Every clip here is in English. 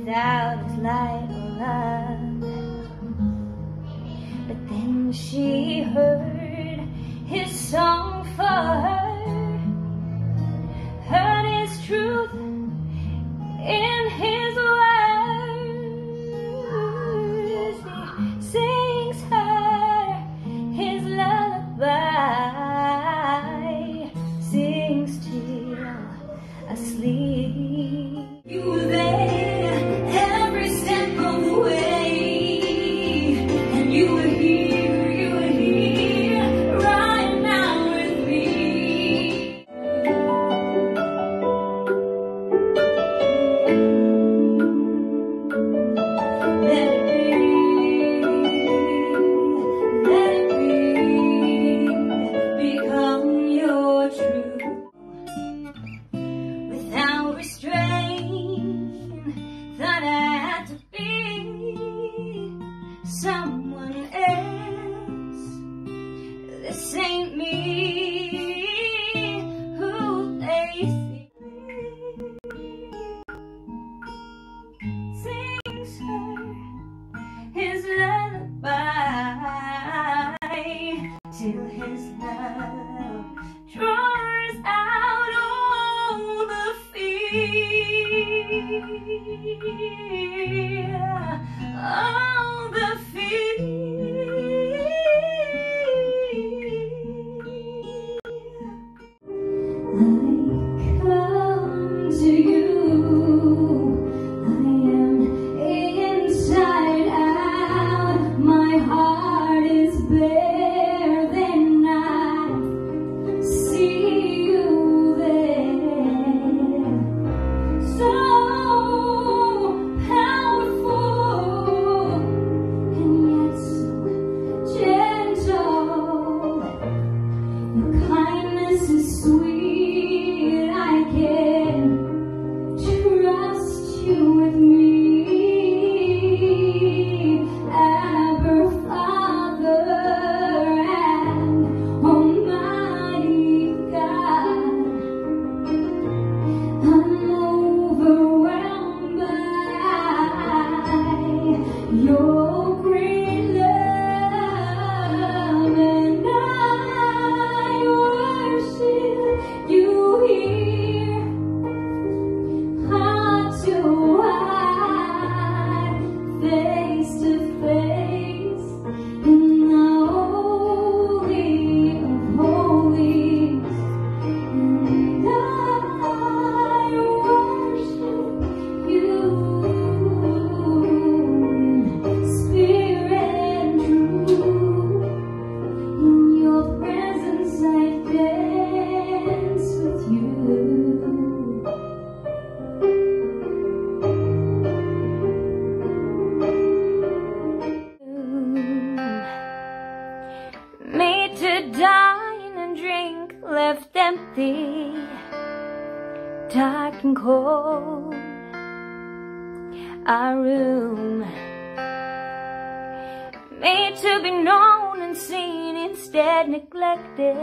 without his light or love. But then she heard his song for her, heard his truth in his words. Someone dark and cold. Our room, made to be known and seen, instead neglected,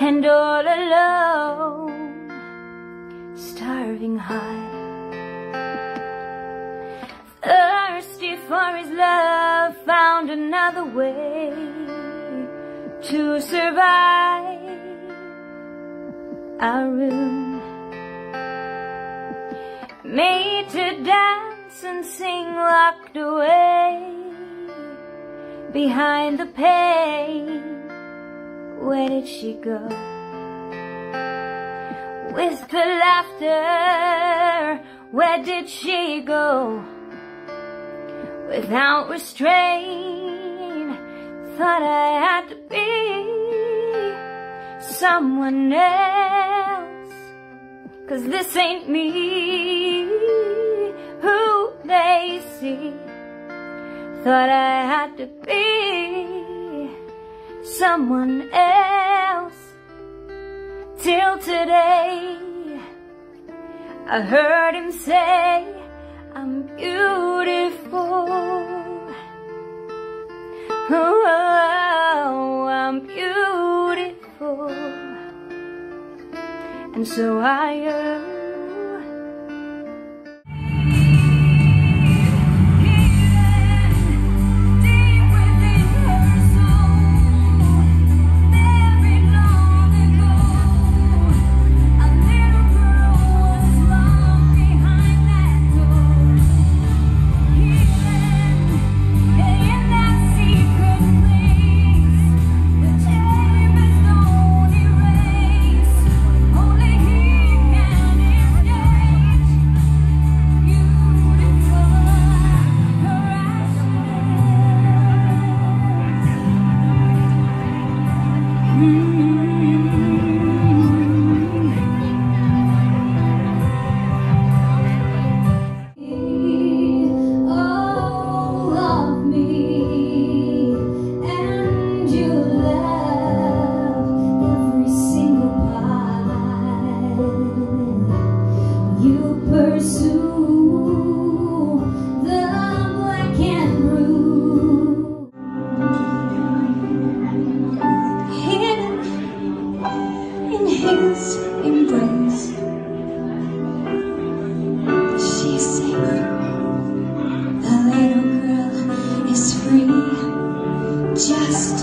and all alone, starving high. Thirsty for his love, found another way to survive. Our room, made to dance and sing, locked away behind the pane. Where did she go? The laughter, where did she go? Without restraint, thought I had to be someone else. Cause this ain't me who they see. Thought I had to be someone else till today. I heard him say, I'm beautiful. And so I just